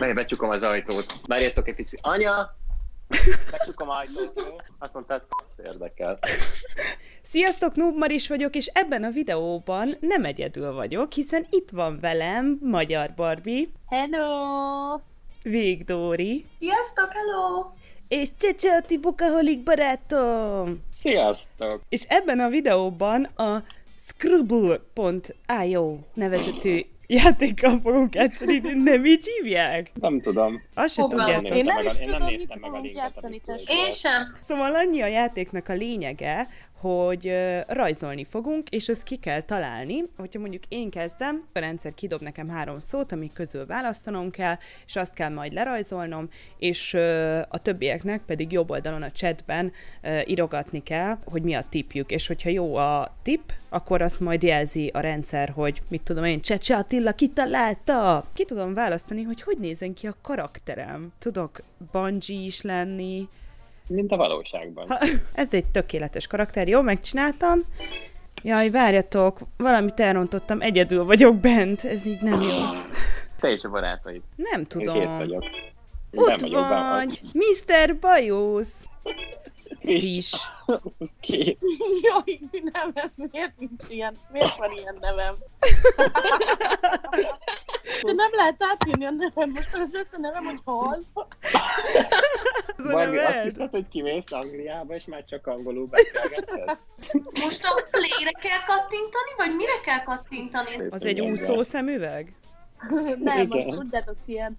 Mely becsukom az ajtót. Várjatok egy pici. Anya! Becsukom ajtót, jó? Azt mondtad, érdekel. Sziasztok, Noob Maris vagyok, és ebben a videóban nem egyedül vagyok, hiszen itt van velem Magyar Barbie, Hello! Végdóri, Sziasztok, hello! és Csecse a Tibukaholik barátom! Sziasztok! És ebben a videóban a Scribble.io nevezetű játékkal fogunk játszani, de nem így hívják? Nem tudom. Azt se tudjátok. Én nem meg is én nem tudom, néztem mit meg a linket. Én sem. Szóval annyi a játéknak a lényege, hogy rajzolni fogunk, és ezt ki kell találni. Hogyha mondjuk én kezdem, a rendszer kidob nekem három szót, amik közül választanom kell, és azt kell majd lerajzolnom, és a többieknek pedig jobb oldalon a chatben írogatni kell, hogy mi a tipjük, és hogyha jó a tip, akkor azt majd jelzi a rendszer, hogy mit tudom én, Csecse Attila kitalálta! Ki tudom választani, hogy hogy nézen ki a karakterem. Tudok bungee is lenni, Mint a valóságban. ha, ez egy tökéletes karakter, jó, megcsináltam. Jaj, várjatok, valamit elrontottam, egyedül vagyok bent, ez így nem jó. Te és a barátaid. Nem Én tudom. kész vagyok. Én Ott vagy, Mr. Bajusz. Is. Ki? Jaj, nevem, miért nincs ilyen? Miért van ilyen nevem? De nem lehet átírni a nevem, most az össze nevem, hogy hal. Ez a Barbie, azt hiszed, hogy kimész Angliába, és már csak angolul beszélgetsz? Most a play-re kell kattintani, vagy mire kell kattintani? Az egy úszó szemüveg? Nem, Igen. azt tudjátok, ilyen...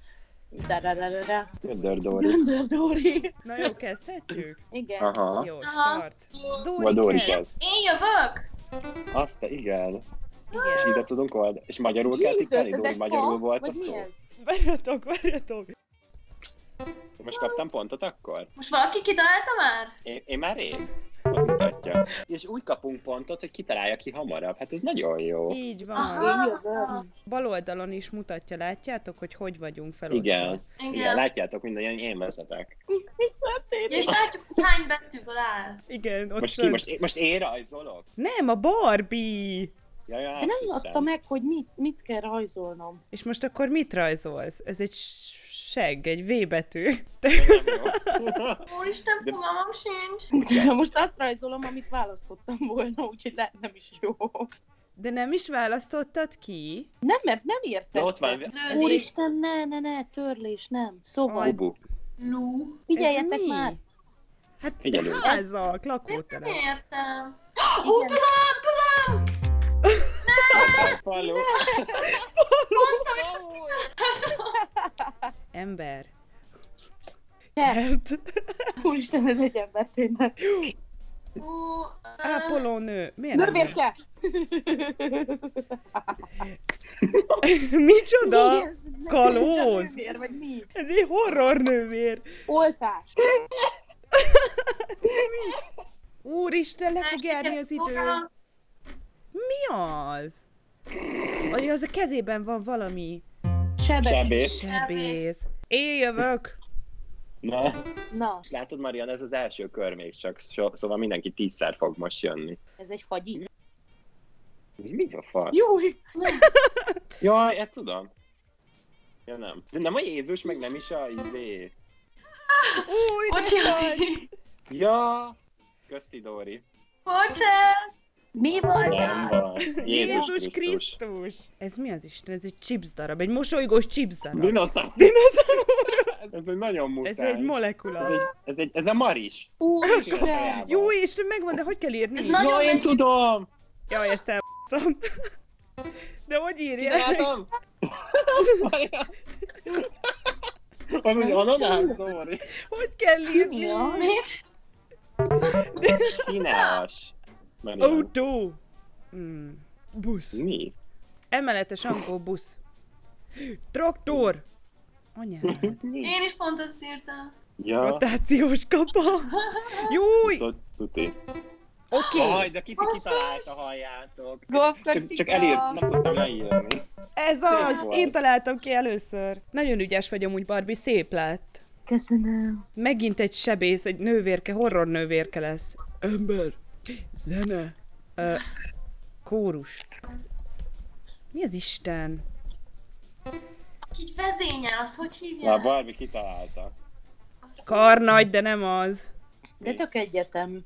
Da-da-da-da-da. Göndördóri. Göndördóri. Na jó, kezdhetjük? Igen. Aha. Jó, start. Dóri, Dóri kezd. Én jövök? Azt, te, igen. És Igen. ide tudunk old. És magyarul kell Jesus, tippelni, ez Dóri, magyarul volt a szó. Várjatok, várjatok. Most kaptam pontot akkor? Most valaki kitalálta már? Én, én már. Ott mutatja. És úgy kapunk pontot, hogy kitalálja ki hamarabb. Hát ez nagyon jó. Így van. Aha. Én jövök. Bal oldalon is mutatja, látjátok, hogy hogy vagyunk felosztva. Igen. Igen, Igen. látjátok, minden én vezetek. És látjuk, hogy hány betűből áll. Igen, ott Most ki? Most, én- most én rajzolok? Nem, a Barbie! Ja, ja, De nem hiszem. adta meg, hogy mit, mit kell rajzolnom. És most akkor mit rajzolsz? Ez egy segg, egy V betű. Te... Úristen, fogalmam sincs. De most azt rajzolom, amit választottam volna, úgyhogy lehet nem is jó. De nem is választottad ki? Nem, mert nem értem. De ott van. Úristen, ne, ne, ne, törlés, nem. Szóval. Bubu. Lu. figyeljetek már. Hát Figyelünk. házak, Nem lakótelep. értem. Ó, tudom, tudom! Falu. Ember. Kert. Úristen, ez egy ember tényleg. Ápolónő. Miért nem? Növérke! Micsoda? Mi ez? Kalóz. Nővér, vagy mi? Ez egy horror nővér. Oltás. Úristen, le fog járni az idő. Mi az? Aj, az a kezében van valami. Sebes. Sebész. Sebész. Én jövök. Na, Na, látod, Marian, ez az első kör még csak, so, szóval mindenki tízszer fog most jönni. ez egy fagyi. Ez mi a fa? Jó, Jaj, ezt tudom. Ja, nem. De nem a Jézus, meg nem is a izé. Új, Bocsánat. vagy. Ja, köszi, Dóri. Bocsász! Mi van? Nem van. Jézus Krisztus. Ez mi az Isten? Ez egy chips darab, egy mosolygós chips darab. Dinoszaurusz. Dinoszaurusz. Ez, ez egy nagyon muszáj. Ez egy molekula. ez, egy, ez, egy, ez a Maris. Úristen! Jó, és megvan, de hogy kell írni? Ez nagyon Jó, én tudom! Jaj, ezt elbaszom. De hogy írja? Kitaláltam? Az egy ananász, Dóri. Hogy kell írni? Mit? Marian. Autó. Hmm. Busz. Mi? Emeletes angol busz. Traktor. Anyád. Én is pont ezt írtam. Ja, Rotációs kapa. Júj! Tuti. Oké, Aj, de kiti Basszus! kitalálta, halljátok. Csak, csak elírt, nem tudtam leírni. ez az! Én találtam ki először. Nagyon ügyes vagy amúgy, Barbie, szép lett. Köszönöm. Megint egy sebész, egy nővérke, horror nővérke lesz. Ember, zene, ö, kórus. Mi az Isten? így vezényel, azt hogy Na, hívják? Barbie kitalálta. Karnagy, de nem az. De tök egyértelmű.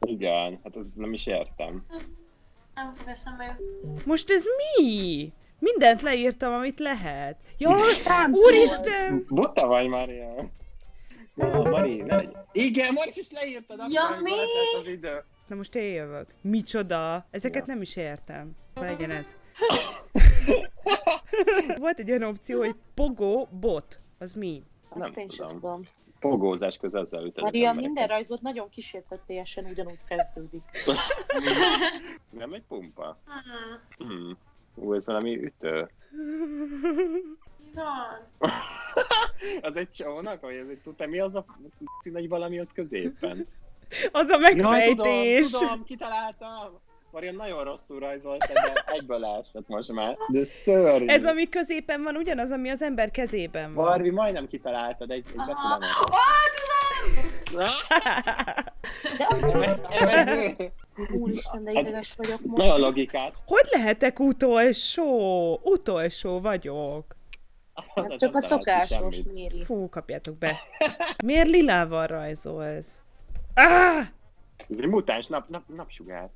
Igen, hát azt nem is értem. Nem fog eszembe. Most ez mi? Mindent leírtam, amit lehet. Jaj, úristen! Buta vagy, Maria. Na, Mari, ne legyen. Igen, Mari is leírtad, Ja, mi? letelt az idő. Na most én jövök. Micsoda? Ezeket Ja. nem is értem. Akkor legyen ez. Volt egy olyan opció, hogy pogó bot. Az mi? Azt Nem én tudom. tudom. Pogózás üted. az Maria, embereket. minden rajzot nagyon kísértetésen ugyanúgy kezdődik. Nem egy pumpa? Hmm. Hmm. Ú, ez valami ütő. Van? az egy csónak, vagy ez egy tudta, mi az a szín, hogy valami ott középen? Az a megfejtés. tudom, tudom, kitaláltam! Marian nagyon rosszul rajzolt, de egyből leesett most már. De szörnyű. Ez ami középen van, ugyanaz, ami az ember kezében van. Barbie majdnem kitaláltad egy, egy. De úristen, de ideges vagyok most. Nagyon logikát. Hogy lehetek utolsó? Utolsó vagyok. Hát csak a szokásos méri. Fú, kapjátok be. Miért lilával rajzolsz? Ah! Ez egy mutáns nap, nap, napsugár.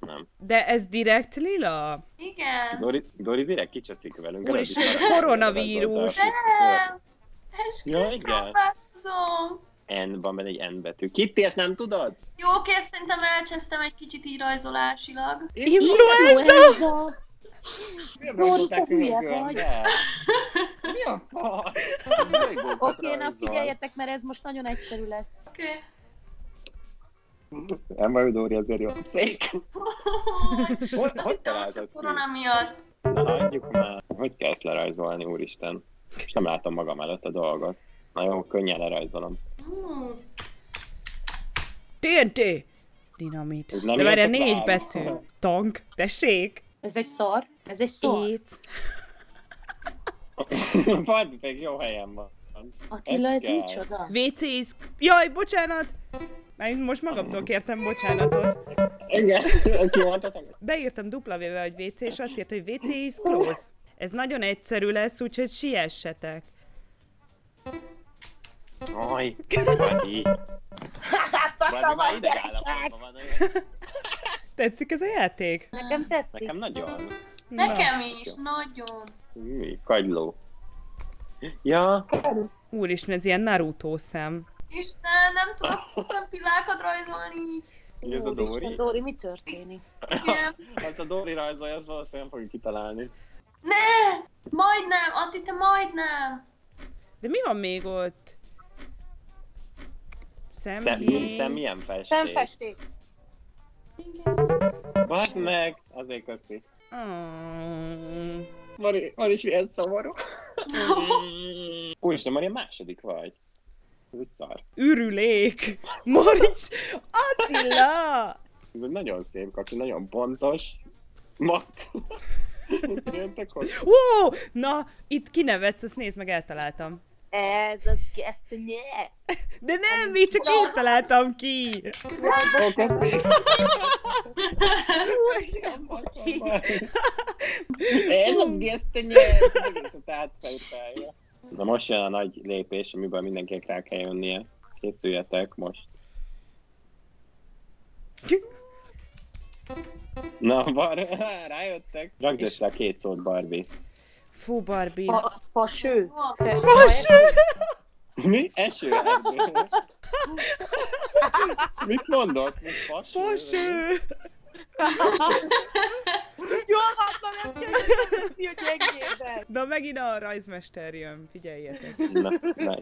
Nem. De ez direkt lila? Igen. Dori, Dori direkt kicseszik velünk. Úristen, koronavírus. Nem. Ja, igen. N, van benne egy N betű. Kitty, ezt nem tudod? Jó, oké, ezt szerintem elcsesztem egy kicsit így rajzolásilag. Influenza? Dori, te hülye vagy. Mi a fasz? Oké, na figyeljetek, mert ez most nagyon egyszerű lesz. Oké. Emma Dori azért jó. Szék. Hogy, hogy hittem, találtad hogy ki? korona miatt. Na, adjuk már. Hogy kell ezt lerajzolni, úristen? És nem látom magam előtt a dolgot. Na jó, könnyen lerajzolom. TNT! Dinamit. Ez nem De várjál, négy tovább. betű. Tank. Tessék. Ez egy szar? Ez egy szar? Éc. Barbie jó helyen van. Attila, ez kell. micsoda? WC Jaj, bocsánat! Már most magamtól kértem bocsánatot. Igen. Beírtam dupla véve, hogy WC, és azt írta, hogy WC is close. Ez nagyon egyszerű lesz, úgyhogy siessetek. Aj, már ideg állapotban van. Tetszik ez a játék? Nekem tetszik. Nekem nagyon. Nekem is, nagyon. Mi? Kagyló. Ja, Úristen, ez ilyen Naruto szem. Isten, nem tudok pillákat rajzolni így. Ugye ez a Dori? Dori, mi történik? Igen. Hát a Dori rajzolja, azt valószínűleg nem fogjuk kitalálni. Ne! Majdnem, Atti, te majdnem. De mi van még ott? Szem, Szemhéj. szem milyen festék? Szemfesték. Baszd meg! Azért köszi. Mm. Mari, Mari is milyen szomorú. Úristen, Mari, a második vagy. Ez szar. Ürülék! Moris! Attila! Ez egy nagyon szép kaki, nagyon pontos. Hogy? Wow! Na, itt kinevetsz, azt nézd meg, eltaláltam. Ez az gesztenye. De nem, még csak én találtam ki! Ez az gesztenye! És az egészet. Na most jön a nagy lépés, amiből mindenkinek rá kell jönnie. Készüljetek most. Na, bar, rájöttek. Rakd És- össze a két szót, Barbie. Fú, Barbie. Pa, paső. Paső! Mi? Eső. Mit mondott? Mit paső? Paső! Jó, hát már nem kell hogy. Na, megint a rajzmester jön, figyeljetek. Na, na.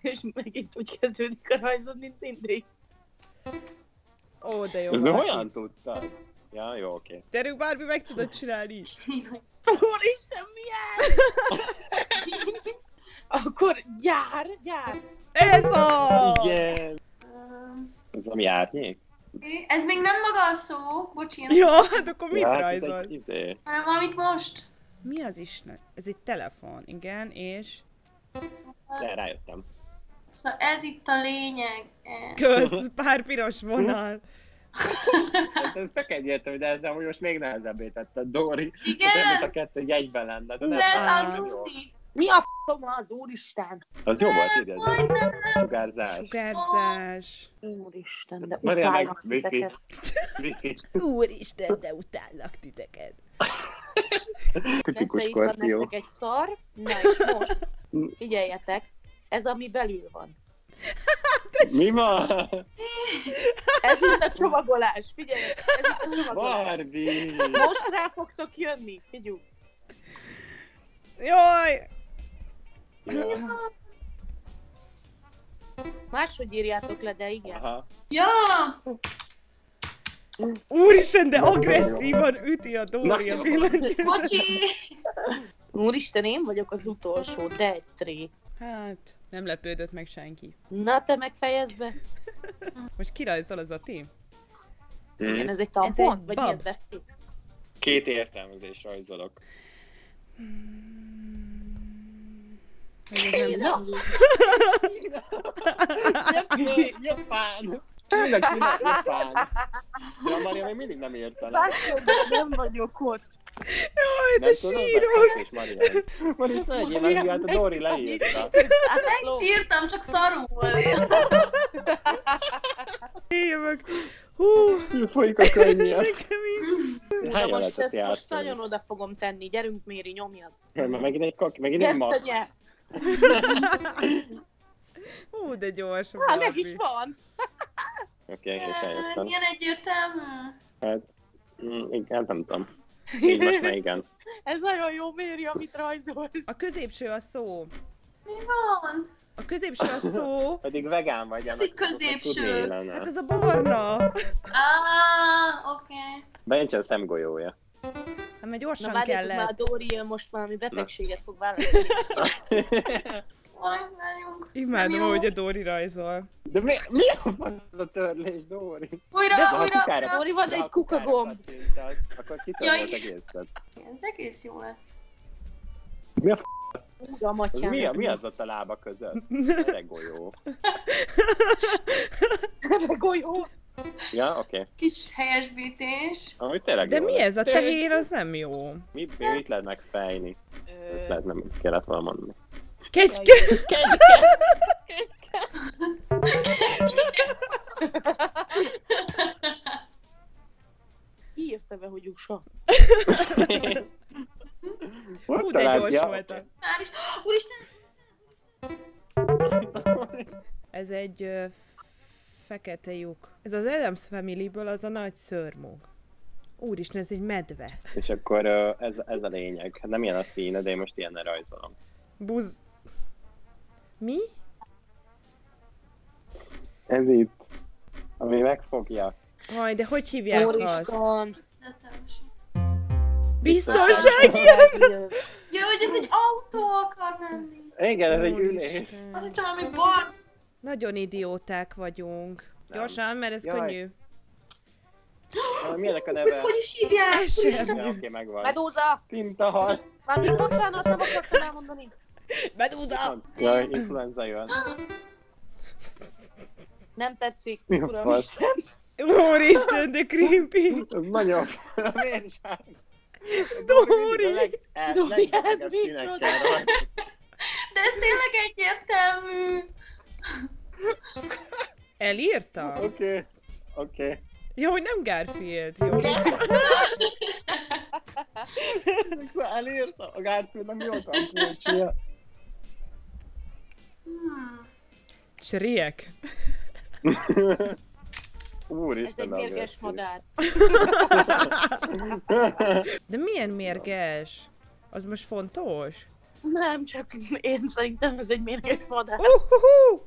És megint úgy kezdődik a rajzod, mint mindig. Ó, de jó. Ez hogyan tudtad? Ja, jó, oké. Gyerünk, Barbie, meg tudod csinálni. Úristen, milyen? Akkor gyár, gyár. Ez a! Igen. Ez ami árnyék? Ez még nem maga a szó, bocsi, Ja, hát akkor mit Ja, hát rajzol? egy izé. hanem valamit most. Mi az Isten? Ez egy telefon, igen, és... De rájöttem. Szóval ez itt a lényeg. Kösz, pár piros vonal. Hát ez tök egyértelmű, de ezzel hogy most még nehezebbé tette Dori. Igen? Mint a kettő egy egyben lenne. De nem, az jó. Mi a f***om az, úristen? Az jó volt. Majdnem. Sugárzás. Sugárzás. Úristen, de Mariana, utálnak titeket. Úristen, de utállak titeket. Tipikus nektek egy szar? Na és most, figyeljetek, ez ami belül van. Mi van? Ez itt a csomagolás, figyeljetek, ez itt a csomagolás. Barbie! Most rá fogtok jönni, figyelj. Jaj! Máshogy írjátok le, de igen. Aha. Ja! Úristen, de agresszívan üti a Dóri a jó. billentyűzetet. Bocsi! Úristen, én vagyok az utolsó, de egy tré. Hát, nem lepődött meg senki. Na, te megfejezd be. Most kirajzol az a ti? Igen, Mm. ez egy tampon? egy Vagy bab. Két értelmezés rajzolok. Hogy ez nem... Na, Japán! Tényleg, tényleg, Japán! Ja, Maria még mindig nem érte le. Szálljon, de nem vagyok ott. Jaj, de Nem tudom, sírok! és Marian. Maria, ne legyél meg, miatt a Dori leírta. Megsírtam, csak szarul volt. Jövök. Hú, Folyik a könnye. nekem is. Na Hányan most lehet ezt ezt most játszani? nagyon oda fogom tenni. Gyerünk, Méri, nyomjad. Mert megint egy kak, megint egy mak. Hú, de gyors a Á, meg is van! Oké, és eljöttem. Milyen egyértelmű. Hát, mm, igen, nem tudom. Így most már igen. Ez nagyon jó, Méri, amit rajzolsz. A középső a szó. Mi van? A középső a szó. Pedig vegán vagy, Ez egy középső. Hát ez a barna. Ah, oké. De nincsen szemgolyója. Hát mert Na gyorsan várjátok már, a kellett. Dóri jön most valami betegséget fog várjunk. Imádom, hogy a Dóri rajzol. De mi, mi a van ez a törlés, Dóri? Újra, De újra, kukára-. Dóri, van egy kukagomb. Akkor kitöröl az egészet. Ez egész jó lett. Mi a f***? Az atyám. mi, a, mi az ott a lába között? Egy golyó. Ja, oké. Okay. Kis helyesbítés. Amúgy tényleg De jó mi lett. ez? A tehér az nem jó. Mi, mit lehet megfejni? Ezt lehet nem kellett volna mondani. Kecske! Ki írta be, hogy USA? Hú, de gyors voltam. Már is. Úristen, Ez egy ö, fekete lyuk. Ez az Adams Family-ből az a nagy szörmó. Úristen, ez egy medve. És akkor ez, ez a lényeg. Hát nem ilyen a színe, de én most ilyennel rajzolom. Buz... Mi? Ez itt. Ami megfogja. Aj, de hogy hívják azt? Úristen. Netemesi. Biztonsági! Jó, hogy ez egy autó akar menni. Igen, ez egy ülés. Azt hittem, ami bar. Nagyon idióták vagyunk. Nem. Gyorsan, mert ez Jaj. könnyű. Ah, Mi ennek a Ezt neve? hogy is hívják? Ez sem. Ja, oké, megvan. Medúza! Tintahal. Mármint bocsánat, nem akartam elmondani. Medúza! Jaj, influenza jön. Nem tetszik, Mi a uram fasz? Isten. Úristen, de creepy! Nagyon... Áll? Dóri! Dóri, ez színekkel micsoda? De ez tényleg egyértelmű. Elírta? Oké, oké. Ja, hogy nem Garfield. Jó. Szóval elírta. A Garfield nem jó tankulcsia. Hmm. Csriek. Ez Úristen, egy de mérges madár. De milyen mérges? Az most fontos? Nem, csak én szerintem ez egy mérges madár. Uhuhu!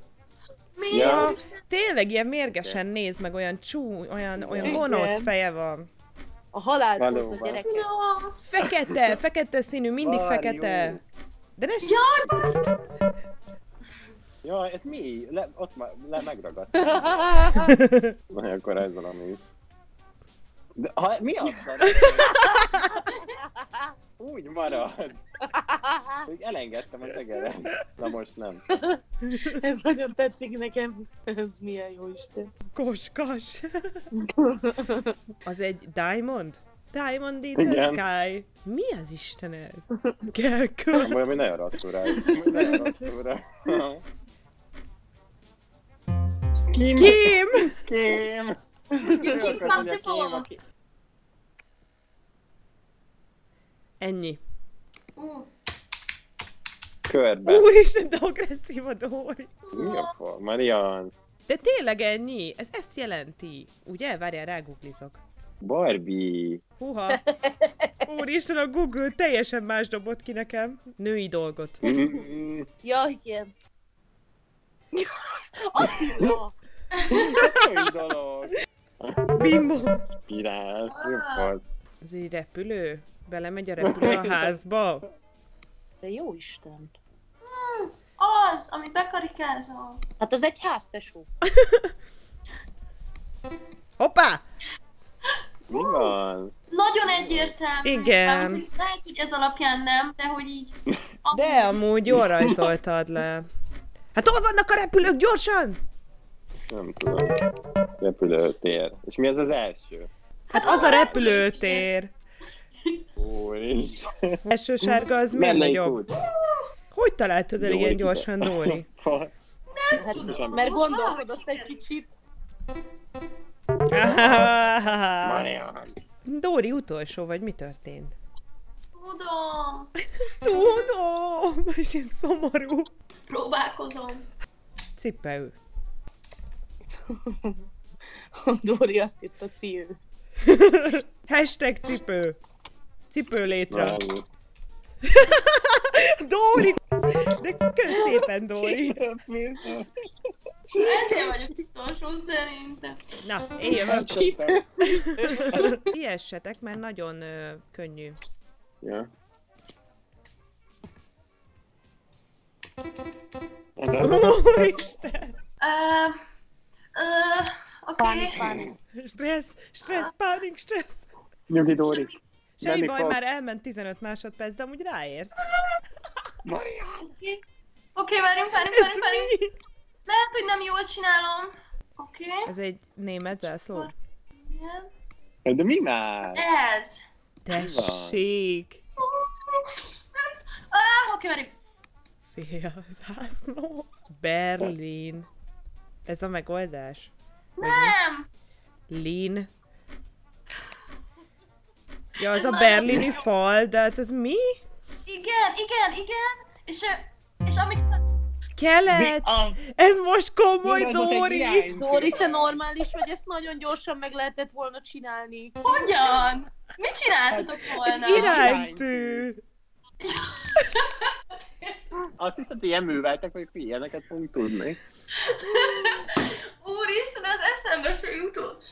Mi? Ja. Tényleg ilyen mérgesen néz meg, olyan csú, olyan, olyan Igen. gonosz feje van. A halál a gyerekek. Ja. Fekete, fekete színű, mindig Varjú. fekete. De ne Jaj, bassz. Ja, ez mi? Le, ott le megragadt. Na, akkor rajzolom így. De, ha, mi az? Úgy marad. Még elengedtem a tegeret. Na most nem. Ez nagyon tetszik nekem. Ez milyen jó Isten. Koskas. Az egy diamond? Diamond in the Igen. sky. Mi az Isten ez? Kelkő. Nem hogy nagyon rosszul rá. Nagyon rosszul rá. Kim! Kim! Kim! Kim Kim Possible. aki- Ennyi. Ú, Körbe. Úristen, de agresszív a Dóri. Mi a fa? Marian. De tényleg ennyi? Ez ezt jelenti. Ugye? Várjál, ráguglizok. Barbie. Huha. Úristen, a Google teljesen más dobott ki nekem. Női dolgot. Ja, igen. Attila! Dolog. Bimbo. Pirás. Mi a fasz? Ez egy repülő? Belemegy a repülő a házba? De jó Isten. az, amit bekarikázol. Hát az egy háztesó. Hoppá! Mi van? Nagyon egyértelmű. Igen. Mármint, hogy Lehet, hogy ez alapján nem, de hogy így... De amúgy jól rajzoltad le. Hát hol vannak a repülők? Gyorsan! Nem tudom. Repülőtér. És mi ez az első? Hát az a repülőtér. Úristen. Első sárga az miért nagyobb? Hogy találtad el Dóri. ilyen gyorsan, Dóri? Hát, mert gondolkodott egy kicsit. Dóri utolsó, vagy mi történt? Tudom. Tudom, és én szomorú. Próbálkozom. Cipő. Dóri azt írta ciő. Hashtag cipő. Cipő létre. Valami. Dóri! De kösz szépen, Dóri. Ezért vagyok utolsó szerintem. Na, én jövök. Csípő. Ilyessetek, mert nagyon ö, könnyű. Ja. Ez az. Úristen! Uh, uh, Oké. Pánik, pánik. Stressz, stressz, pánik, stressz. Nyugi Dóri. Semmi Menni baj, fog. már elment 15 másodperc, de amúgy ráérsz. Marian. Oké, okay, várjunk, várjunk, várjunk, várjunk. mi? Lehet, hogy nem jól csinálom. Oké. Okay. Ez egy német zászló? Igen. De mi már? Ez. Tessék! Ah, oké, várjunk. Félzászló. Berlin. Ez a megoldás? Nem. Lin. Ja, az a berlini fal, de hát ez mi? Igen, igen, igen. És, és amit... Kelet! A- Ez most komoly, egy Dóri! Dóri, te normális vagy, ezt nagyon gyorsan meg lehetett volna csinálni. Hogyan? Mit csináltatok volna? Iránytű! Azt hiszem, hogy ilyen műveltek, vagy hogy ilyeneket fogunk tudni. Úristen, az eszembe se jutott.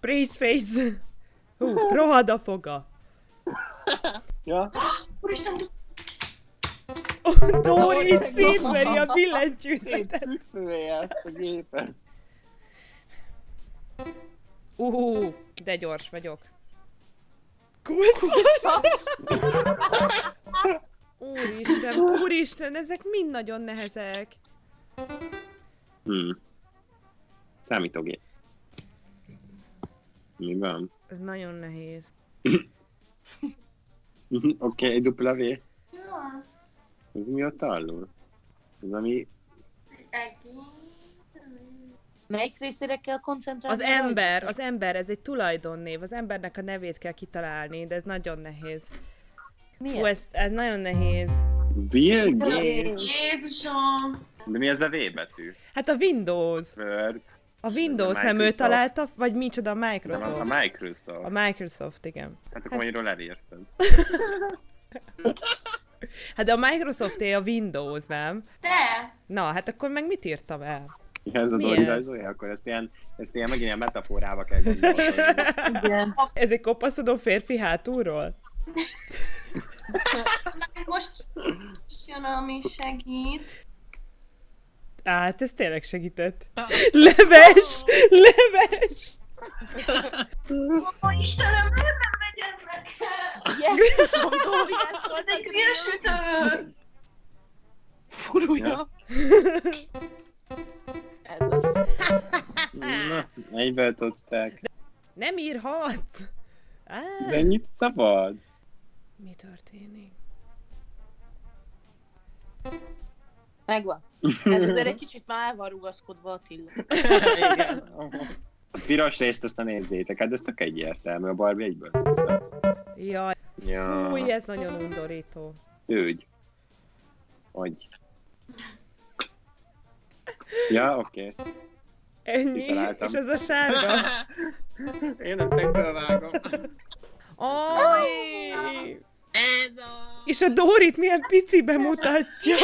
Praise face! Hú, rohad a foga. Ja? Úristen, Oh, Dóri szétveri a billentyűzetet. Szétszűfője ezt a gépet. Uh, de gyors vagyok. Kulcos! Úristen, úristen, ezek mind nagyon nehezek. Hmm. Számítógép. Mi van? Ez nagyon nehéz. Oké, okay, dupla V. Ez mi ott alul? Ez ami... Melyik részére kell koncentrálni? Az ember, az ember, ez egy tulajdonnév. Az embernek a nevét kell kitalálni, de ez nagyon nehéz. Fú, Miért? ez, ez nagyon nehéz. Bill Gates. Jézusom. De mi ez a V betű? Hát a Windows. Word. A Windows A nem ő találta, vagy micsoda a Microsoft? a Microsoft. A Microsoft, igen. Hát akkor magyarul elérted. Hát de a Microsoft a Windows, nem? De. Na, hát akkor meg mit írtam el? Ja, ez a Mi Dori ez? rajzolja, akkor ezt ilyen, ezt ilyen megint ilyen metaforába kell. Igen. Ez egy kopaszodó férfi hátulról? Most most jön, ami segít. Á, Hát ez tényleg segített. Leves! Leves! Ó, Istenem, miért nem megy ennek? Yes, Ez egy grillsütő. furúja. Ez az. Na, egyből tudták. Nem írhatsz! Á, De ennyit szabad? mi történik? Megvan. Ez azért egy kicsit már el van rugaszkodva Attila. Igen. A piros részt azt ne nézzétek, hát ez tök egyértelmű, a Barbie egyből tudta. Jaj, Ja, fúj, ez nagyon undorító. Ügy. Hogy? Ja, oké. Okay. Ennyi, Kitaláltam. és ez a sárga. Én nem fejből vágom. Aj! Ez a... És a Dórit milyen picibe mutatja.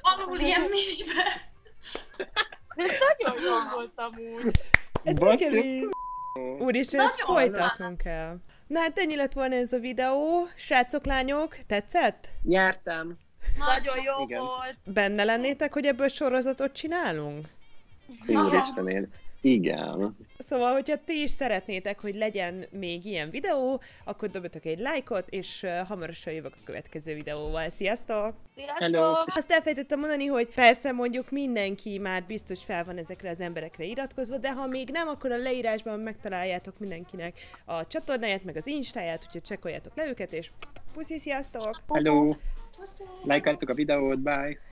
Alul ilyen minibe. Ez nagyon jó volt amúgy. Ez nekem Úristen, ezt Nagyon folytatnunk kell. Na hát ennyi lett volna ez a videó. Srácok, lányok, tetszett? Nyertem. Nagyon jó Igen. volt. Benne lennétek, hogy ebből sorozatot csinálunk? Úristen, én... Igen. Szóval, hogyha ti is szeretnétek, hogy legyen még ilyen videó, akkor dobjatok egy lájkot, és hamarosan jövök a következő videóval. Sziasztok! Hello. Sziasztok! Azt elfelejtettem mondani, hogy persze mondjuk mindenki már biztos fel van ezekre az emberekre iratkozva, de ha még nem, akkor a leírásban megtaláljátok mindenkinek a csatornáját, meg az instáját, úgyhogy csekkoljátok le őket, és puszi, sziasztok! Hello. Puszi. Lájkáltuk a videót, bye.